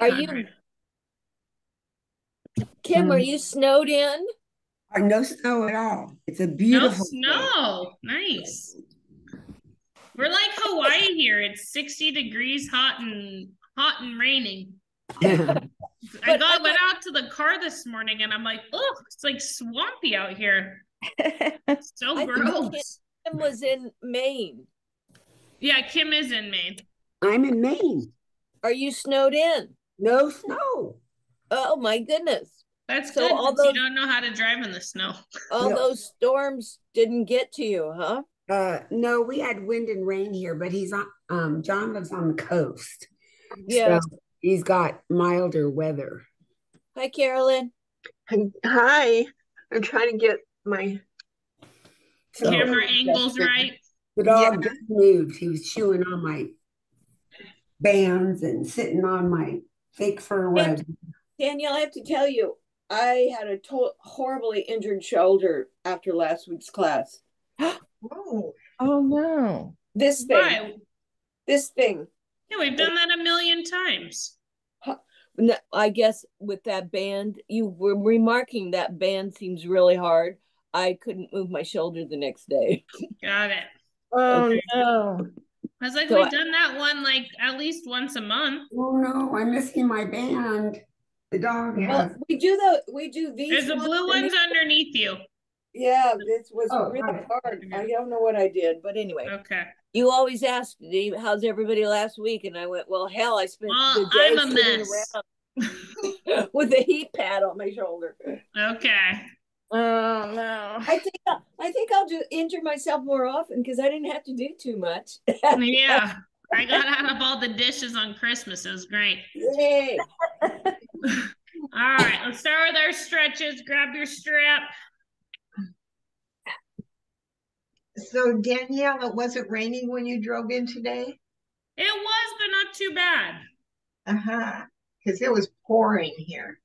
Are you, Kim, are hmm. you snowed in? Or no snow at all. It's a No beautiful. snow. Nice. We're like Hawaii here. It's 60 degrees hot and hot and raining. day. I got I went out to the car this morning and I'm like, oh, it's like swampy out here. So I gross. Kim was in Maine. Yeah, Kim is in Maine. I'm in Maine. Are you snowed in? No snow. Oh my goodness. That's So good. all since you don't know how to drive in the snow. All No. those storms didn't get to you, huh? Uh, no, we had wind and rain here, but he's on, um, John lives on the coast. Yeah. So he's got milder weather. Hi, Carolyn. Hi, I'm trying to get my. So Camera angles good. right. the dog just moved. He was chewing on my bands and sitting on my fake fur Yeah. web. Danielle, I have to tell you, I had a to- horribly injured shoulder after last week's class. Oh, Oh no. This thing, Right. this thing. Yeah, we've done that a million times. No, I guess with that band, you were remarking that band seems really hard. I couldn't move my shoulder the next day. Got it. Oh Okay. no. I was like, So we've I- done that one like at least once a month. Oh no, I'm missing my band. The dog has. Well, we do the we do these. There's the blue ones underneath you. Yeah, this was Oh, really got it. hard. I don't know what I did, but anyway, Okay. you always ask, "Dave, "How's everybody last week?" And I went, "Well, hell, I spent Well, the day I'm a sitting mess. around with a heat pad on my shoulder." Okay. Oh no. I think I'll, I think I'll do injure myself more often because I didn't have to do too much. Yeah. I got out of all the dishes on Christmas. It was great. Yay! All right, let's start with our stretches. Grab your strap. so Danielle, it wasn't raining when you drove in today? It was, but not too bad. Uh-huh, because it was pouring here.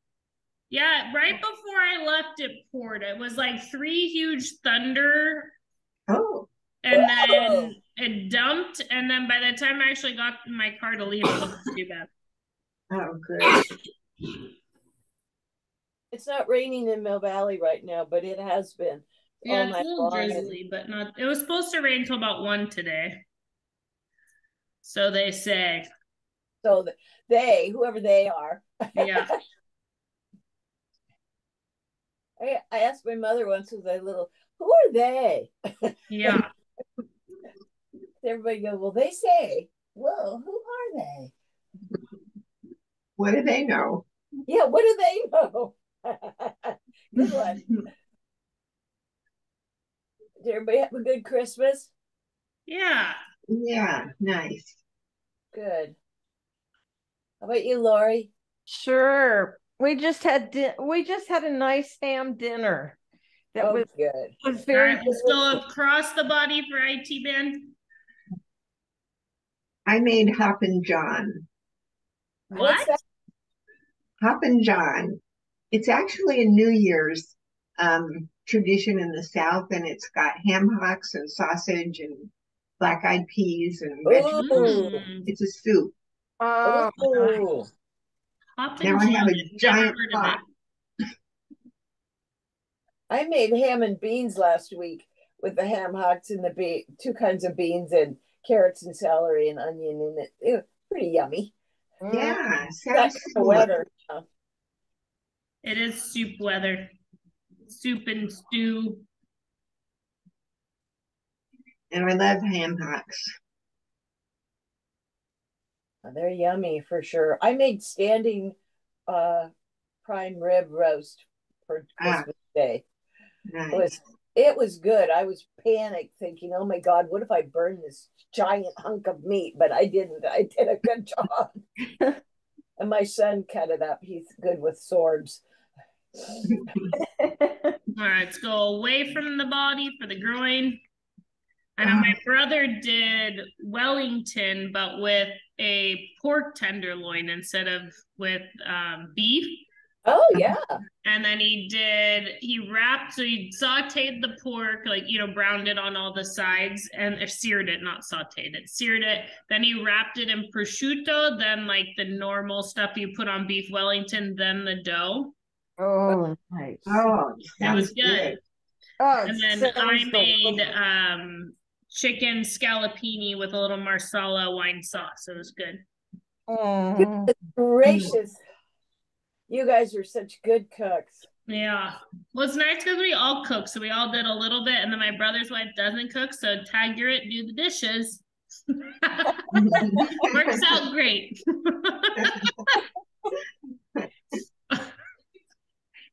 Yeah, right oh. before I left, it poured. It was like three huge thunder, Oh, and then it dumped. And then by the time I actually got in my car to leave, it wasn't too bad. oh, good. It's not raining in Mill Valley right now, but it has been. Oh yeah, all it's a little long drizzly, but not. It was supposed to rain until about one today. So they say. So th- they, whoever they are, Yeah. I, I asked my mother once, was a little, who are they? Yeah. Everybody go, well, they say, well, who are they? What do they know? Yeah, what do they know? good one. Did everybody have a good Christmas? Yeah. Yeah, nice. Good. How about you, Lori? Sure. We just had di- we just had a nice ham dinner. That oh, was good. was very right, let's go across the body for IT band. I made Hoppin' John. What? that? Hoppin' John. It's actually a New Year's um, tradition in the South, and it's got ham hocks and sausage and black-eyed peas and vegetables. Ooh. It's a soup. oh, Ooh. Hop Now I have a giant heard pot. I made ham and beans last week with the ham hocks and the be- two kinds of beans and carrots and celery and onion in it. It was pretty yummy. mm. Yeah, That's sounds the cool. weather. It is soup weather. Soup and stew. And I love ham hocks. They're yummy for sure. I made standing uh prime rib roast for Ah. Christmas Day. Nice. It was it was good. I was panicked thinking, oh my God, what if I burn this giant hunk of meat? But I didn't. I did a good job. and my son cut it up. He's good with swords. All right, let's go away from the body for the groin. I know my brother did Wellington, but with a pork tenderloin instead of with um, beef. Oh yeah. And then he did he wrapped so he sauteed the pork, like you know, browned it on all the sides and or seared it, not sauteed it, seared it. Then he wrapped it in prosciutto, then like the normal stuff you put on beef Wellington, then the dough. Oh, nice. Oh, It was sounds good. Oh, And then I made delicious. um chicken scallopini with a little marsala wine sauce. It was good. Mm. Gracious. You guys are such good cooks. Yeah. Well, it's nice because we all cook. So we all did a little bit. And then my brother's wife doesn't cook. So tag your it, do the dishes. Works out great.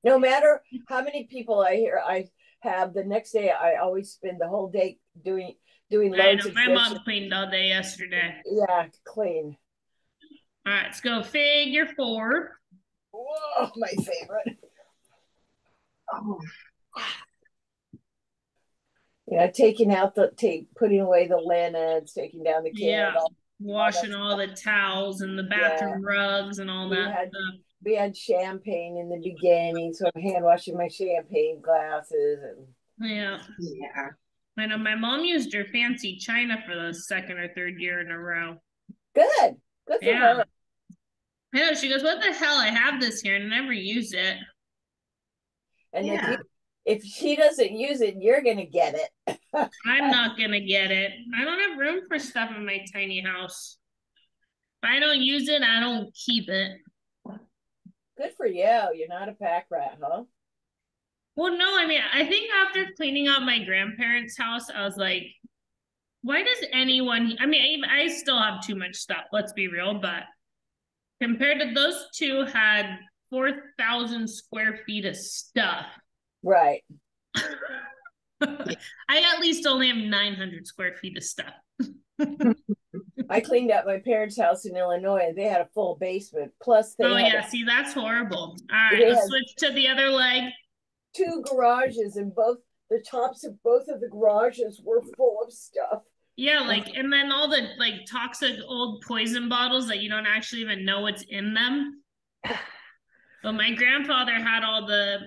No matter how many people I hear I have, the next day I always spend the whole day doing doing I loads know of my dishes. mom cleaned all day yesterday. Yeah, clean. All right, let's go figure four. Whoa, my favorite. Oh, Yeah, taking out the take, putting away the linens, taking down the Yeah. Washing all the towels and the bathroom rugs and all We that had- stuff. We had champagne in the beginning, so I'm hand washing my champagne glasses and Yeah. yeah. I know my mom used her fancy china for the second or third year in a row. good. Good for Yeah. her. I know. She goes, What the hell? I have this here and I never use it. And Yeah. if you, if she doesn't use it, you're gonna get it. I'm not gonna get it. I don't have room for stuff in my tiny house. If I don't use it, I don't keep it. Good for you. You're not a pack rat, huh? Well, no, I mean, I think after cleaning out my grandparents' house, I was like, why does anyone? I mean, I, I still have too much stuff. Let's be real, but compared to those two, had four thousand square feet of stuff. Right. I at least only have nine hundred square feet of stuff. I cleaned out my parents' house in Illinois they had a full basement. Plus they oh yeah, see that's horrible. All right, let's is. switch to the other leg. Two garages and both the tops of both of the garages were full of stuff. Yeah, like and then all the like toxic old poison bottles that you don't actually even know what's in them. But my grandfather had all the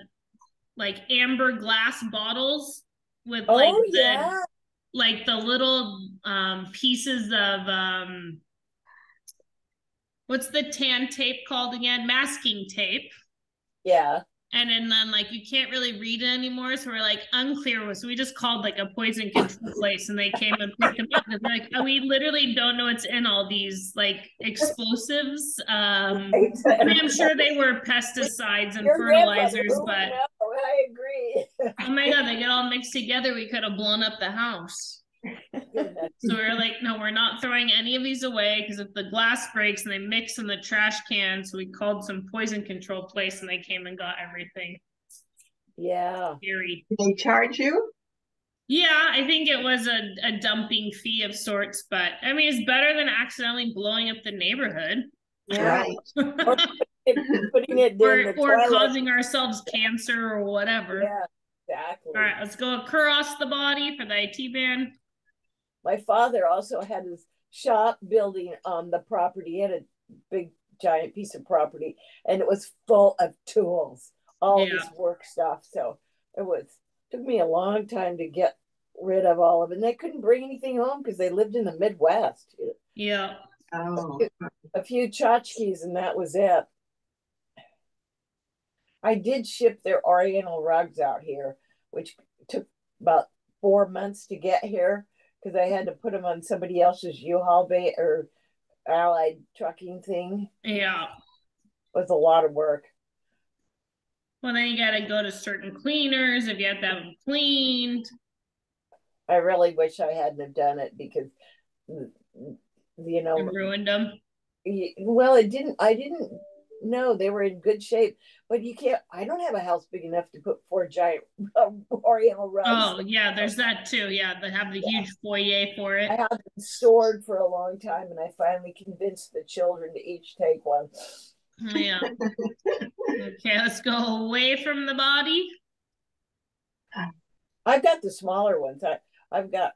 like amber glass bottles with like oh the yeah. like the little um pieces of um what's the tan tape called again? Masking tape. Yeah. And then, then like you can't really read it anymore. So we're like unclear. So we just called like a poison control place and they came and picked them up. And they're like, oh, we literally don't know what's in all these like explosives. Um I mean, I'm sure they were pesticides and Your fertilizers, but know. I agree. oh my god, they get all mixed together. We could have blown up the house. Goodness. So we are like, no, we're not throwing any of these away because if the glass breaks and they mix in the trash can, so we called some poison control place and they came and got everything. yeah. Scary. Did they charge you? Yeah, I think it was a, a dumping fee of sorts, but I mean, it's better than accidentally blowing up the neighborhood Yeah. Right. or, Putting it in the or causing ourselves cancer or whatever. Yeah, exactly. All right, let's go across the body for the IT band. My father also had his shop building on the property. He had a big giant piece of property and it was full of tools, all Yeah. his work stuff. So it was took me a long time to get rid of all of it. And they couldn't bring anything home because they lived in the Midwest. Yeah. Oh, A few tchotchkes and that was it. I did ship their Oriental rugs out here, which took about four months to get here because I had to put them on somebody else's U-Haul bay or Allied trucking thing. Yeah. It was a lot of work. Well, then you got to go to certain cleaners if you have to have them cleaned. I really wish I hadn't have done it because, mm, mm, you know, and ruined them. well, it didn't. I didn't know they were in good shape, but you can't. I don't have a house big enough to put four giant um, Oriental rugs. Oh, yeah, there's that too. Yeah, they have the huge foyer for it. I have them stored for a long time, and I finally convinced the children to each take one. Yeah. Okay, let's go away from the body. I've got the smaller ones. I I've got.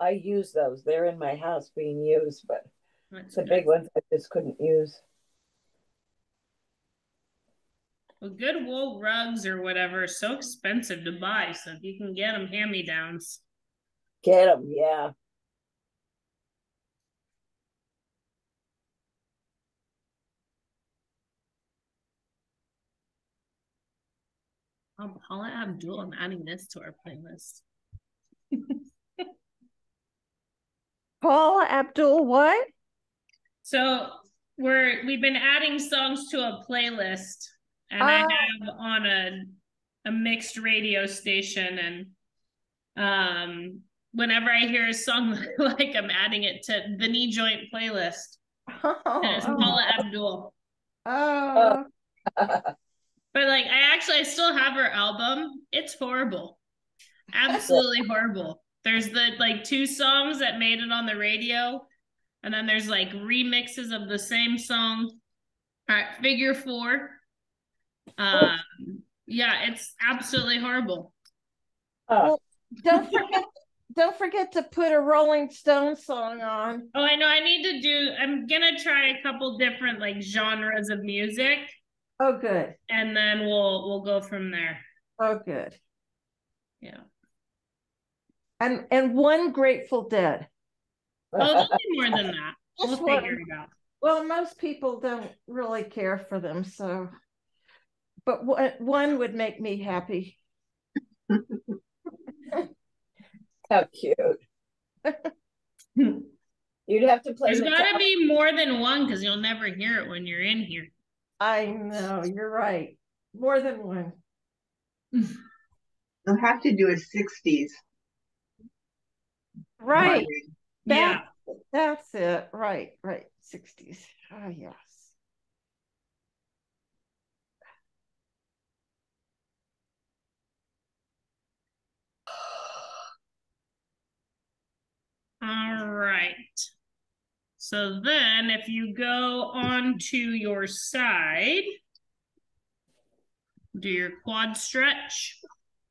I use those. They're in my house being used, but That's the good. big ones I just couldn't use. Well, good wool rugs or whatever are so expensive to buy. So if you can get them hand me downs. Get them, yeah. Um, Paula Abdul, I'm adding this to our playlist. Paula Abdul, what? So we're we've been adding songs to a playlist, and I Oh. have on a a mixed radio station, and um, whenever I hear a song, like I'm adding it to the knee joint playlist, Oh, and it's Paula Abdul. oh. But like, I actually I still have her album. It's horrible, absolutely horrible. There's the like two songs that made it on the radio, and then there's like remixes of the same song. All right, Figure Four. Um, yeah, it's absolutely horrible. Uh, Don't forget, don't forget to put a Rolling Stone song on. Oh, I know. I need to do. I'm gonna try a couple different like genres of music, Oh, good. and then we'll we'll go from there. Oh, good. Yeah. And and one Grateful Dead. Oh, there'll be more than that. We'll Just one. figure it out. Well, most people don't really care for them, so. But one one would make me happy. How cute. You'd have to play There's the got to be more than one because you'll never hear it when you're in here. I know you're right. More than one. You'll have to do a sixties. Right. Yeah. That, that's it. Right. Right. Sixties. Oh yes. All right. So then if you go on to your side, do your quad stretch.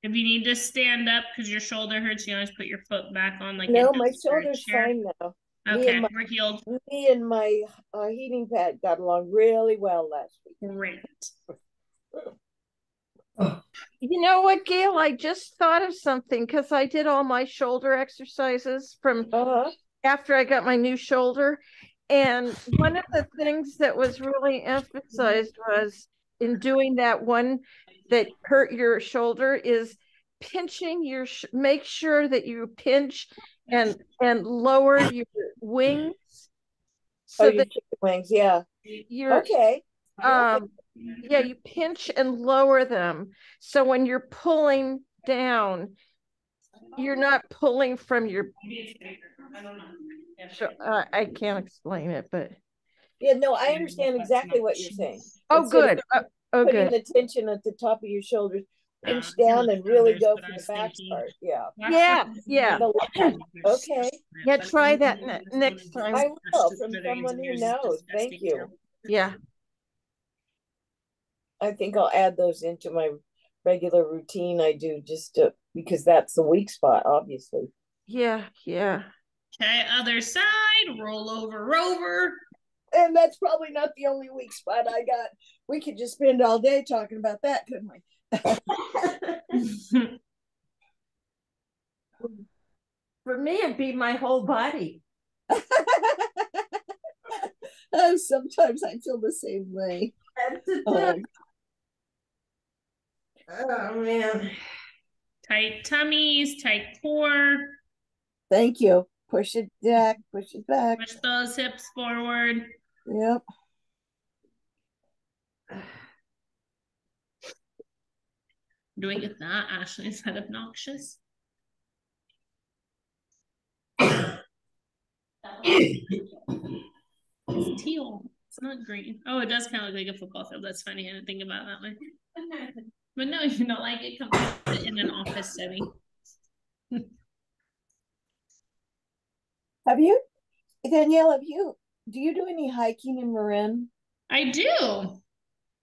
If you need to stand up because your shoulder hurts, you always put your foot back on like No, my does for a shoulder's chair. fine now. Okay, and my- we're healed. Me and my uh, heating pad got along really well last week. Great. You know what, Gail? I just thought of something because I did all my shoulder exercises from Uh-huh. after I got my new shoulder. And one of the things that was really emphasized was in doing that one that hurt your shoulder is pinching your sh- make sure that you pinch and and lower your wings Oh, so you that chicken wings, yeah. you're Okay. um yeah you pinch and lower them so when you're pulling down you're not pulling from your sho- uh, i can't explain it but Yeah, no, I understand exactly what you're saying. oh Instead of good oh, oh Putting good the tension at the top of your shoulders, pinch Uh, down and really go but for the back part. Yeah. Yeah, yeah. Okay. Yeah, try that ne- next time. I will, from someone who knows. Thank you. yeah I think I'll add those into my regular routine I do just to because that's the weak spot, obviously. yeah yeah Okay, other side, roll over, rover. And that's probably not the only weak spot I got. We could just spend all day talking about that, couldn't we? for me it'd be my whole body oh, sometimes I feel the same way. Um, oh man tight tummies, tight core. thank you. Push it back, push it back. Push those hips forward. Yep. Doing it that, Ashley, is that obnoxious? It's teal. It's not green. Oh, it does kind of look like a football field. That's funny. I didn't think about it that way. But no, you don't like it. Come sit in an office setting. Have you, Danielle? Have you? Do you do any hiking in Marin? I do.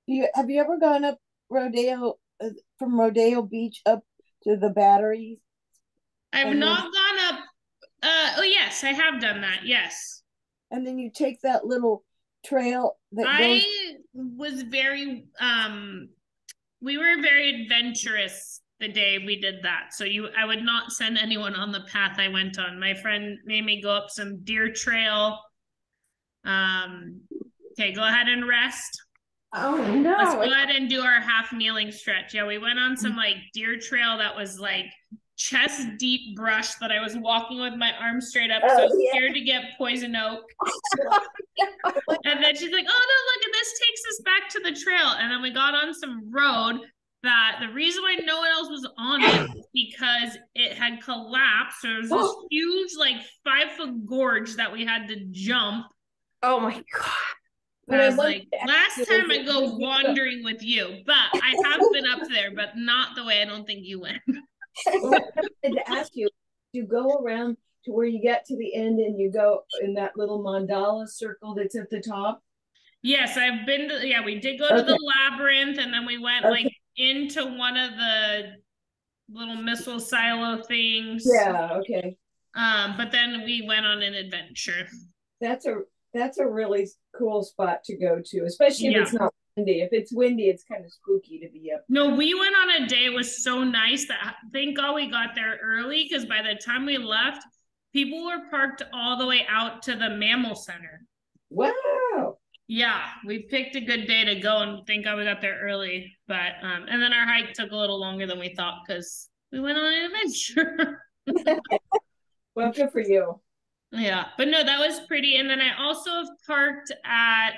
You have you ever gone up Rodeo uh, from Rodeo Beach up to the Battery? I've Mhm. not gone up. Uh, oh yes, I have done that. Yes, and then you take that little trail that I goes. was very um we were very adventurous the day we did that. So you I would not send anyone on the path I went on. My friend made me go up some deer trail. Um okay, go ahead and rest. Oh no. Let's go ahead and do our half kneeling stretch. Yeah, we went on some like deer trail that was like chest deep brush that I was walking with my arms straight up, so Oh, yeah. scared to get poison oak. and then she's like, "Oh no, look, at this takes us back to the trail." And then we got on some road that the reason why no one else was on it is because it had collapsed. There was this oh. huge, like five foot gorge that we had to jump. Oh my god. But And I was like, last time I go wandering with you, but I have been up there, but not the way I don't think you went. I wanted to ask you, you go around to where you get to the end and you go in that little mandala circle that's at the top? Yes, I've been to, yeah, we did go to the labyrinth and then we went Okay. like into one of the little missile silo things. Yeah, okay. Um, but then we went on an adventure. That's a that's a really cool spot to go to, especially if Yeah. it's not windy. If it's windy, it's kind of spooky to be up. No, we went on a day, it was so nice that thank God we got there early because by the time we left, people were parked all the way out to the mammal center. Wow. Yeah, we picked a good day to go and thank God we got there early. But um and then our hike took a little longer than we thought because we went on an adventure. Well, good for you. yeah, but no, that was pretty. And then I also have parked at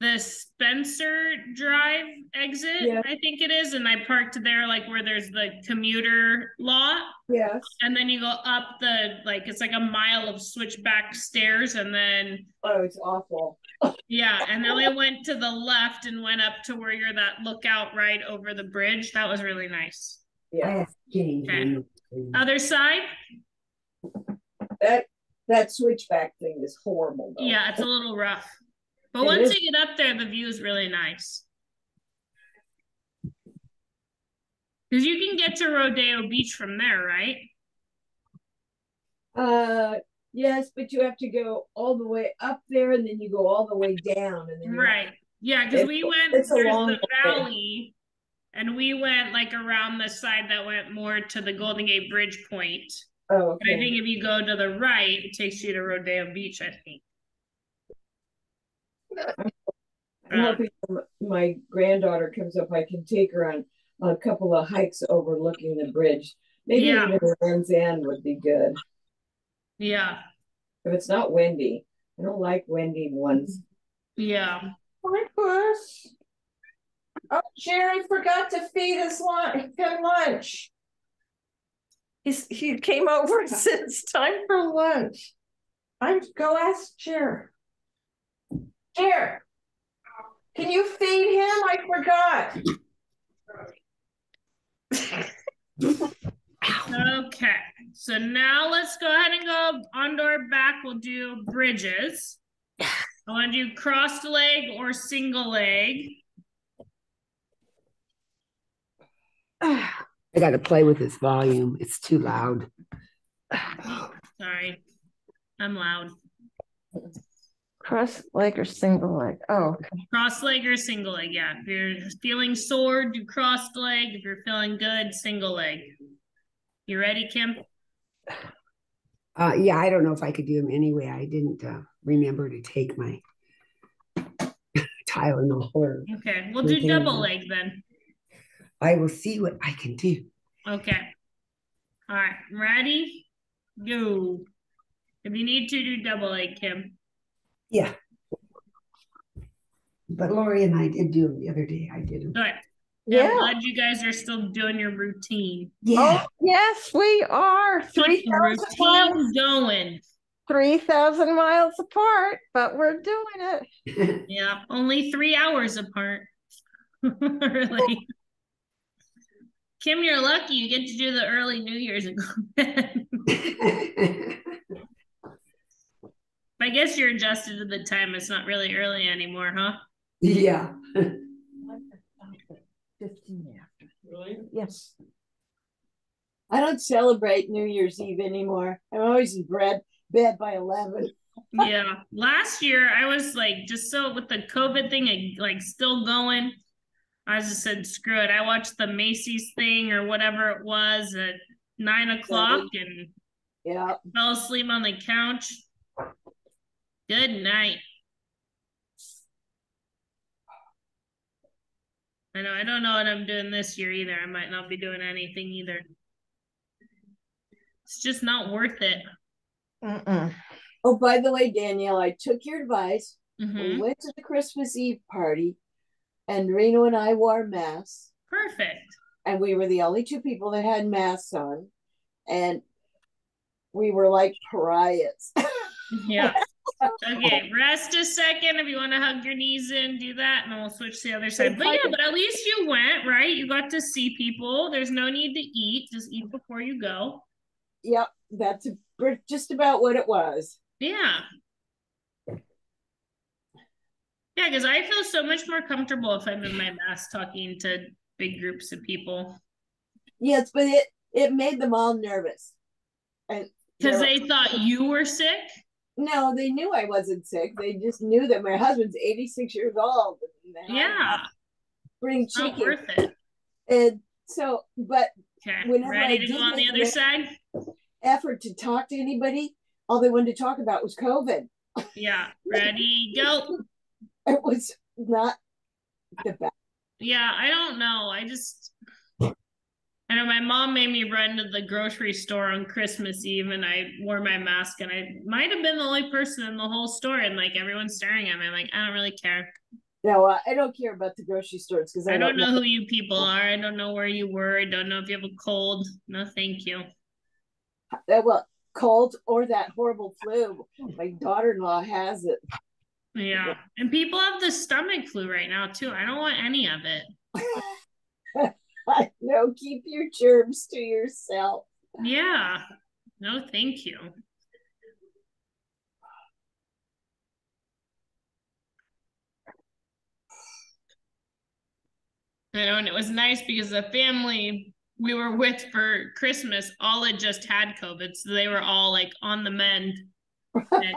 the Spencer Drive exit, Yeah. I think it is. And I parked there like where there's the commuter lot. Yes. And then you go up the like it's like a mile of switchback stairs and then Oh, it's awful. Yeah, and then we went to the left and went up to where you're that lookout right over the bridge. That was really nice. Yeah. Okay. Other side? That that switchback thing is horrible though. Yeah, it's a little rough. But It once is. you get up there, the view is really nice. Because you can get to Rodeo Beach from there, right? Uh yes, but you have to go all the way up there and then you go all the way down and then Right. Yeah, because we went, it's there's the way. valley, and we went like around the side that went more to the Golden Gate Bridge point. Oh, But I think if you go to the right, it takes you to Rodeo Beach, I think. I'm hoping when my granddaughter comes up, I can take her on a couple of hikes overlooking the bridge. Maybe Yeah. even Land's End would be good Yeah, if it's not windy. I don't like windy ones. yeah. Hi, Puss. Oh, Jerry forgot to feed his lunch. Him lunch. He's he came over and said it's time for lunch. I'm go ask Jer. Jer, can you feed him? I forgot. Okay, so now let's go ahead and go onto our back. We'll do bridges. I want to do crossed leg or single leg. I got to play with this volume. It's too loud. Sorry, I'm loud. Cross leg or single leg? Oh, Cross leg or single leg, yeah. If you're feeling sore, do crossed leg. If you're feeling good, single leg. You ready, Kim? Uh, yeah, I don't know if I could do them anyway. I didn't uh, remember to take my Tylenol. Or Okay, we'll do Okay. double leg then. I will see what I can do. Okay. All right, ready? Go. If you need to do double leg, Kim. Yeah. But Lori and I did do them the other day. I did them. Good. yeah. I'm glad you guys are still doing your routine. Yeah. Oh, yes, we are. Three Keep your thousand miles, going. three thousand miles apart, but we're doing it. Yeah, only three hours apart. really. Kim, you're lucky you get to do the early New Year's and go to bed. I guess you're adjusted to the time. It's not really early anymore, huh? yeah. Fifteen after. Really? Yes. I don't celebrate New Year's Eve anymore. I'm always in bed bed by eleven. yeah. Last year I was like just so with the COVID thing like still going. I just said, screw it. I watched the Macy's thing or whatever it was at nine o'clock and Yeah. fell asleep on the couch. Good night. I know I don't know what I'm doing this year either. I might not be doing anything either. It's just not worth it. Mm-mm. Oh, by the way, Danielle, I took your advice. We Mhm. went to the Christmas Eve party, and Reno and I wore masks, Perfect. and we were the only two people that had masks on, and we were like pariahs. Yeah. Okay, rest a second. If you want to hug your knees in, do that, and then we'll switch to the other side. But yeah, but at least you went, right? You got to see people. There's no need to eat. Just eat before you go. yep, that's just about what it was. Yeah. Yeah, because I feel so much more comfortable if I'm in my mask talking to big groups of people. Yes, but it it made them all nervous, and Because they thought you were sick. No, they knew I wasn't sick. They just knew that my husband's eighty six years old. Yeah, Bring it's not chicken, worth it. and so, but Okay, Whenever I ready to did go on the other side? effort to talk to anybody, all they wanted to talk about was COVID. Yeah, ready, go. It was not the best. Yeah, I don't know. I just I know my mom made me run to the grocery store on Christmas Eve and I wore my mask and I might have been the only person in the whole store and like everyone's staring at me. I'm like, I don't really care. No, I I don't care about the grocery stores because I don't know who you people are. I don't know where you were. I don't know if you have a cold. No, thank you. Uh, well, cold or that horrible flu. My daughter-in-law has it. Yeah. And people have the stomach flu right now too. I don't want any of it. I know. Keep your germs to yourself. Yeah. No, thank you. I know, and it was nice because the family we were with for Christmas all had just had COVID, so they were all like on the mend and,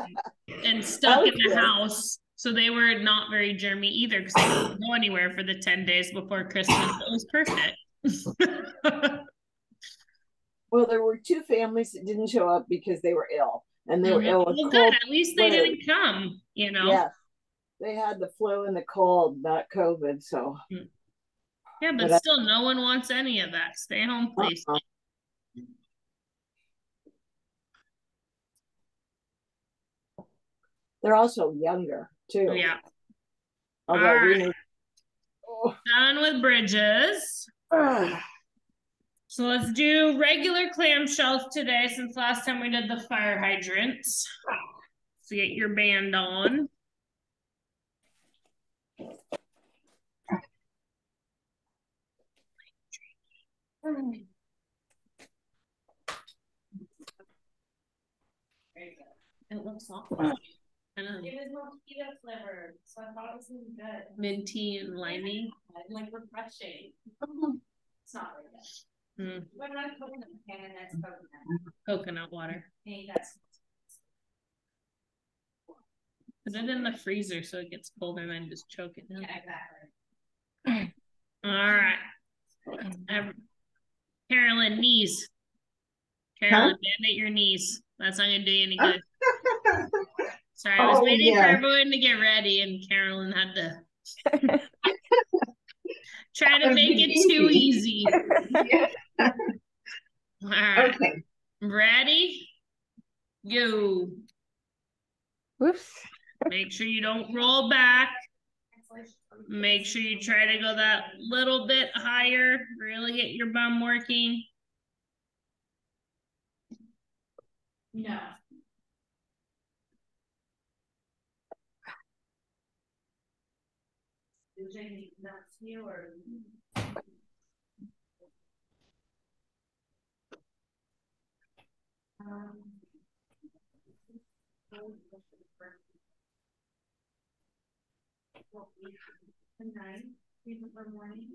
and stuck oh, in the house. So they were not very germy either because they couldn't go anywhere for the 10 days before Christmas. It was perfect. Well, there were two families that didn't show up because they were ill, and they were Mhm. ill Well, good. At least they flu. didn't come, you know? Yes, they had the flu and the cold, not COVID. So Yeah, but But I- still, no one wants any of that. Stay home, please. uh-uh. they're also younger too. Yeah. Although All we need- Oh, Done with bridges. So let's do regular clamshells today since last time we did the fire hydrants. So get your band on. It looks awful. I know. It was mojito flavored, so I thought it was really good. Minty and limey. Like refreshing. It's not really good. Mm, What about coconut? And that's coconut. coconut water. Hey, that's. Put it in the freezer so it gets colder and then just choke it down. Yeah, exactly. All right. Ev- Carolyn, knees. Carolyn, band at your knees. That's not gonna do you any good. Sorry, I was Oh, waiting for everyone to get ready, and Carolyn had to try to make it too easy. Yeah. All right, Okay. ready? Go. Whoops. Make sure you don't roll back. Make sure you try to go that little bit higher. Really get your bum working. No. Any nuts here or? Um. Tonight, we prefer mornings.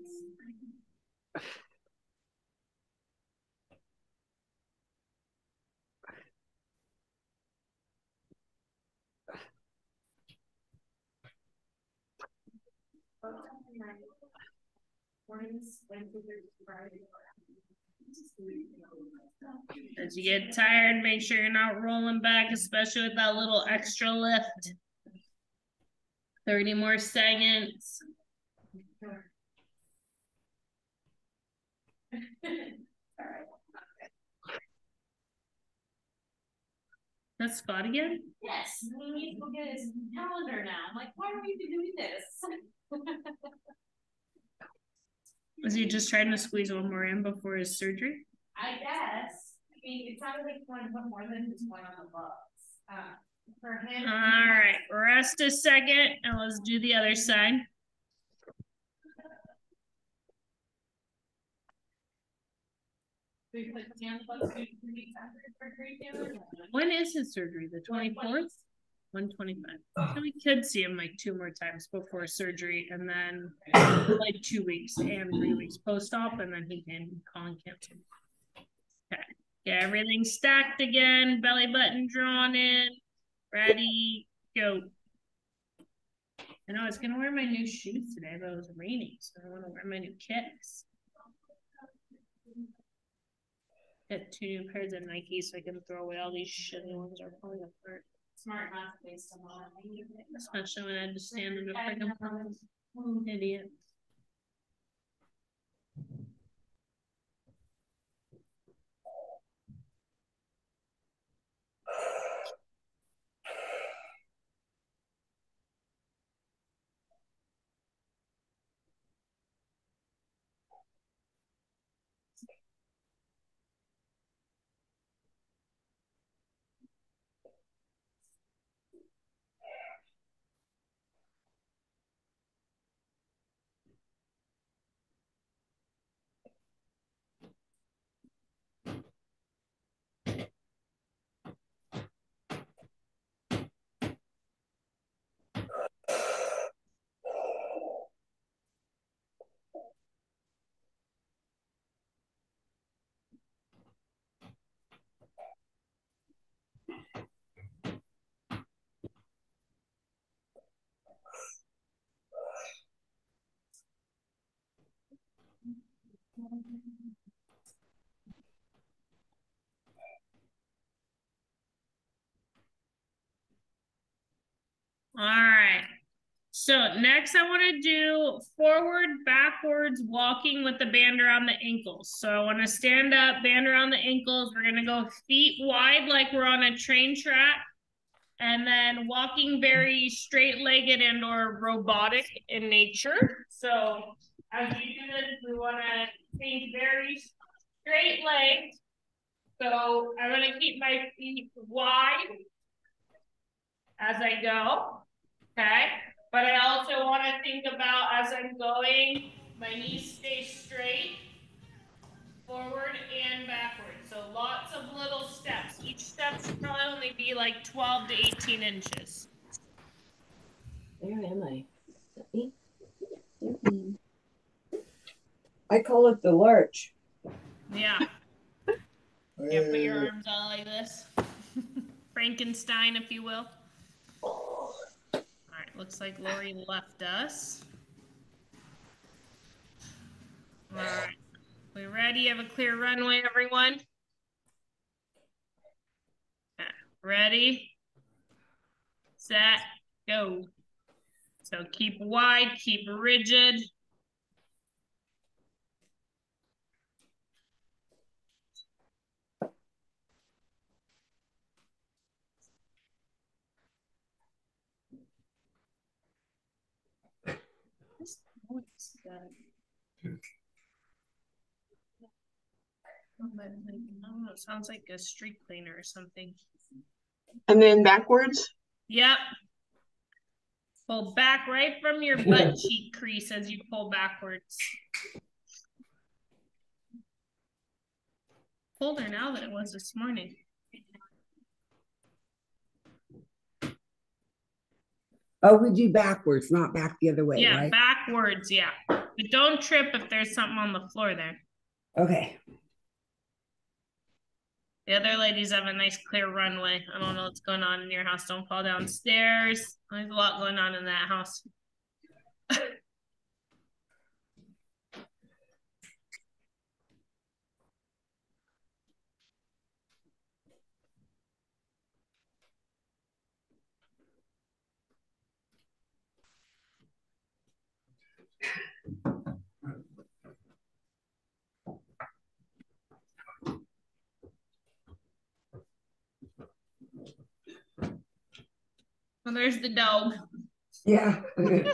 As you get tired, make sure you're not rolling back, especially with that little extra lift. 30 more seconds. That's Scott again? Yes, we need to go get his calendar now. I'm like, why are we doing this? Was he just trying to squeeze one more in before his surgery? I guess. I mean, it sounded like one put more than just one on the books. Uh, for him. All right, rest a second and let's do the other side. We put down books two three weeks after his surgery too. When is his surgery? The 24th? 125. So we could see him like two more times before surgery and then like two weeks and three weeks post op, and then he can con cancel. Okay. Get everything stacked again, belly button drawn in, ready, go. I know I was gonna wear my new shoes today, but it was raining, so I want to wear my new kicks. Get two new pairs of Nikes so I can throw away all these shitty ones that are falling apart. Smart enough based on what I need. Especially when I had to stand in a freaking. Idiot. All right. So next I want to do forward, backwards, walking with the band around the ankles. So I want to stand up, band around the ankles. We're going to go feet wide like we're on a train track. And then walking very straight legged and or robotic in nature. So as we do this, we want to think very straight legs. So I'm going to keep my feet wide as I go. Okay. But I also want to think about as I'm going, my knees stay straight, forward and backward. So lots of little steps. Each step should probably only be like 12 to 18 inches. Where am I? Is that me? Mm-hmm. I call it the lurch. Yeah. Yeah, put your arms out like this. Frankenstein, if you will. All right, looks like Lori left us. All right, we ready? Have a clear runway, everyone? Ready, set, go. So keep wide, keep rigid. What's? But, like, I don't know, it sounds like a street cleaner or something. And then backwards. Yep. Pull back right from your butt cheek crease as you pull backwards. Colder now than it was this morning. Oh, we do backwards, not back the other way, yeah, right? backwards, yeah. But don't trip if there's something on the floor there. Okay. The other ladies have a nice clear runway. I don't know what's going on in your house. Don't fall downstairs. There's a lot going on in that house. Well, there's the dog. Yeah. okay,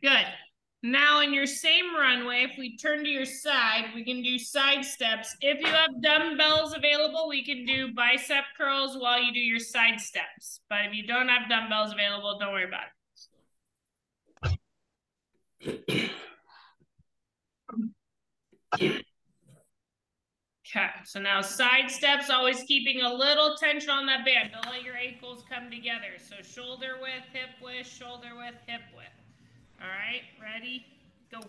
good. Now in your same runway, if we turn to your side, we can do side steps. If you have dumbbells available, we can do bicep curls while you do your side steps. But if you don't have dumbbells available, don't worry about it. Okay, so now side steps, always keeping a little tension on that band. Don't let your ankles come together. So shoulder width, hip width, shoulder width, hip width. All right, ready, go.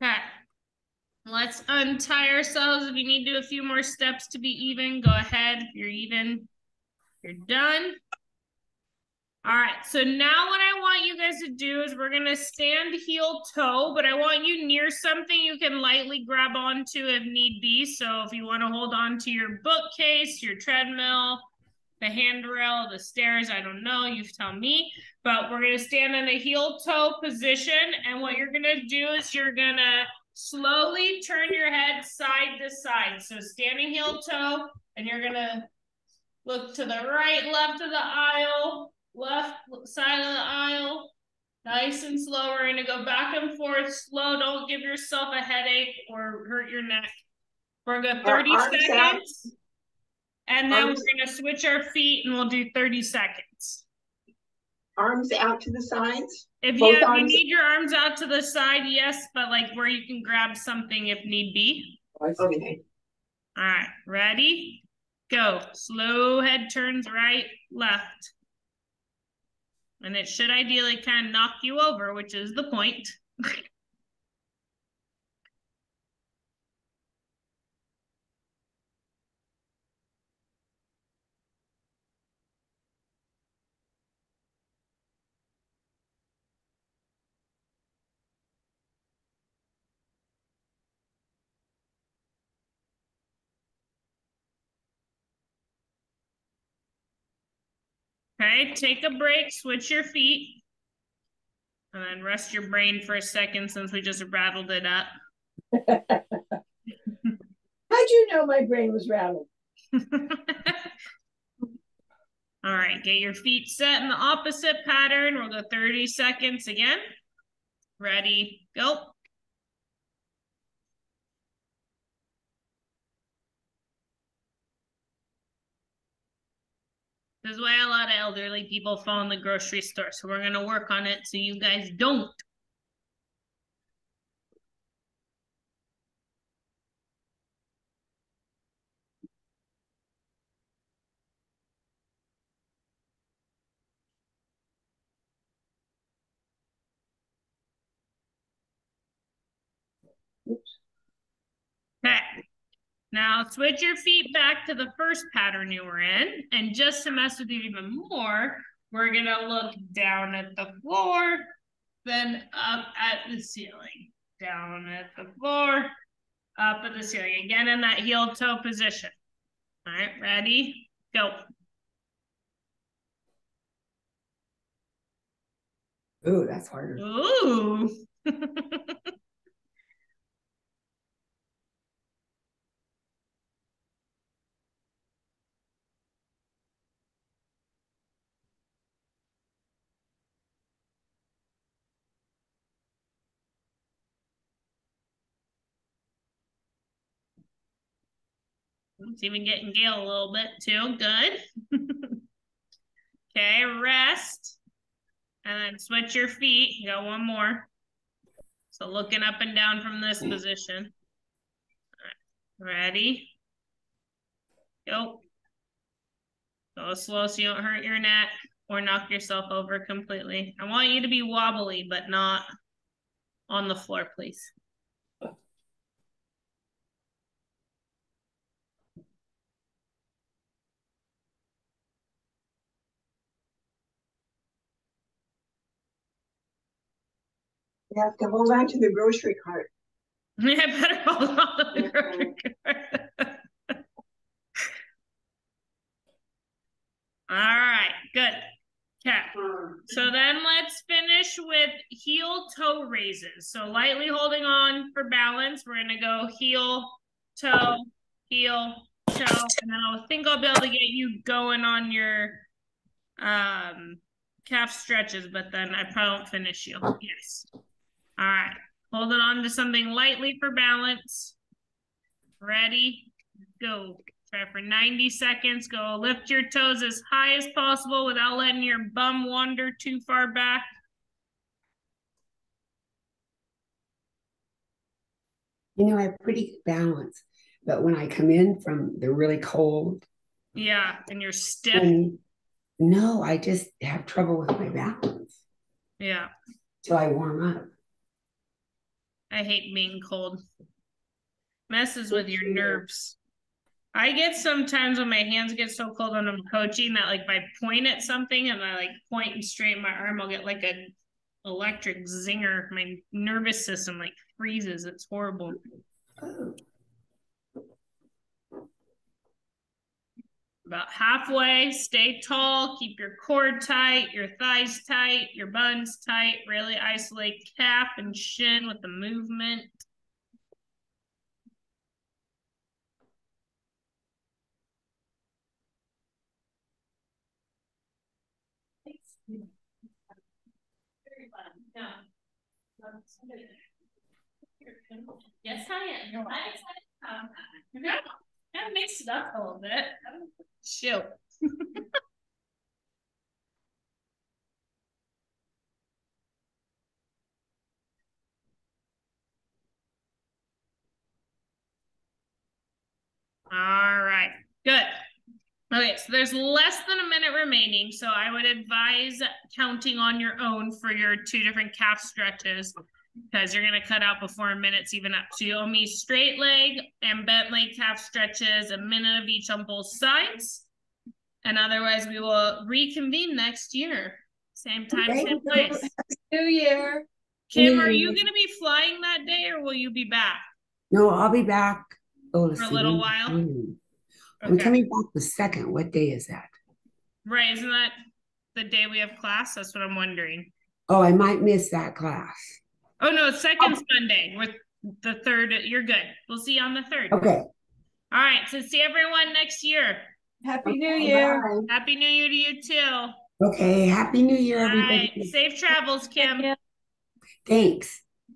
Okay. Let's untie ourselves. If you need to do a few more steps to be even, go ahead. If you're even, you're done. All right, so now what I want you guys to do is we're gonna stand heel toe, but I want you near something you can lightly grab onto if need be. So if you wanna hold on to your bookcase, your treadmill, the handrail, the stairs, I don't know, you tell me. But we're gonna stand in a heel toe position. And what you're gonna do is you're gonna slowly turn your head side to side. So standing heel toe, and you're gonna look to the right, left of the aisle, left side of the aisle. Nice and slow. We're gonna go back and forth, slow. Don't give yourself a headache or hurt your neck. We're gonna go 30 seconds. And then arms. we're gonna switch our feet and we'll do 30 seconds. Arms out to the sides? If you, have, you need your arms out to the side, yes, but like where you can grab something if need be. Oh, okay. All right, ready? Go. Slow head turns right, left. And it should ideally kind of knock you over, which is the point. Okay, take a break, switch your feet, and then rest your brain for a second since we just rattled it up. How'd you know my brain was rattled? All right, get your feet set in the opposite pattern. We'll go 30 seconds again. Ready, go. This is why a lot of elderly people fall in the grocery store. So we're going to work on it so you guys don't. Oops. Now switch your feet back to the first pattern you were in. And just to mess with you even more, we're gonna look down at the floor, then up at the ceiling. Down at the floor, up at the ceiling. Again in that heel toe position. All right, ready? Go. Ooh, that's harder. Ooh. It's even getting Gail a little bit too. Good. okay, rest. And then switch your feet. You got one more. So looking up and down from this mm. position. Ready? Go. Go slow so you don't hurt your neck or knock yourself over completely. I want you to be wobbly, but not on the floor, please. You have to hold on to the grocery cart. I better hold on to the grocery cart. All right, good. Okay. So then let's finish with heel toe raises. So lightly holding on for balance. We're gonna go heel, toe, heel, toe, and then I think I'll be able to get you going on your um calf stretches, but then I probably won't finish you. Yes. All right. Holding on to something lightly for balance. Ready? Go. Try for 90 seconds. Go lift your toes as high as possible without letting your bum wander too far back. You know, I have pretty good balance, but when I come in from the really cold, Yeah, and you're stiff. and no, I just have trouble with my balance Yeah, till I warm up. I hate being cold. Messes with your nerves. I get sometimes when my hands get so cold when I'm coaching that like if I point at something and I like point and straighten my arm, I'll get like a electric zinger. My nervous system like freezes. It's horrible. About halfway, stay tall, keep your core tight, your thighs tight, your buns tight, really isolate calf and shin with the movement. Yes, I am. I am. excited. Yeah, kind of mixed it up a little bit. Shoot. All right, good. Okay, so there's less than a minute remaining, so I would advise counting on your own for your two different calf stretches because you're gonna cut out before a minute's even up. So you owe me straight leg and bent leg calf stretches, a minute of each on both sides. And otherwise we will reconvene next year. Same time, Okay. same place. New Year. Kim, are you gonna be flying that day or will you be back? No, I'll be back. Oh, For a see, little when- while? when- I'm Okay, coming back the second. What day is that? right, isn't that the day we have class? That's what I'm wondering. Oh, I might miss that class. Oh, no, second oh. Sunday with the third. You're good. We'll see you on the third. Okay. All right. so see everyone next year. Happy New Year. Bye. Happy New Year to you too. Okay. Happy New Year, All right, everybody. safe travels, Kim. Thanks.